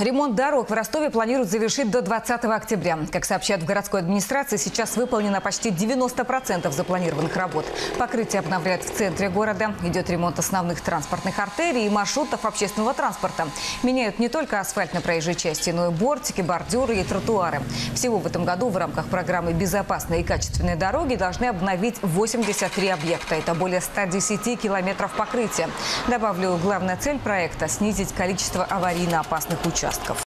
Ремонт дорог в Ростове планируют завершить до 20 октября. Как сообщают в городской администрации, сейчас выполнено почти 90% запланированных работ. Покрытие обновляют в центре города. Идет ремонт основных транспортных артерий и маршрутов общественного транспорта. Меняют не только асфальт на проезжей части, но и бортики, бордюры и тротуары. Всего в этом году в рамках программы «Безопасные и качественные дороги» должны обновить 83 объекта. Это более 110 километров покрытия. Добавлю, главная цель проекта – снизить количество аварийно опасных участков участков.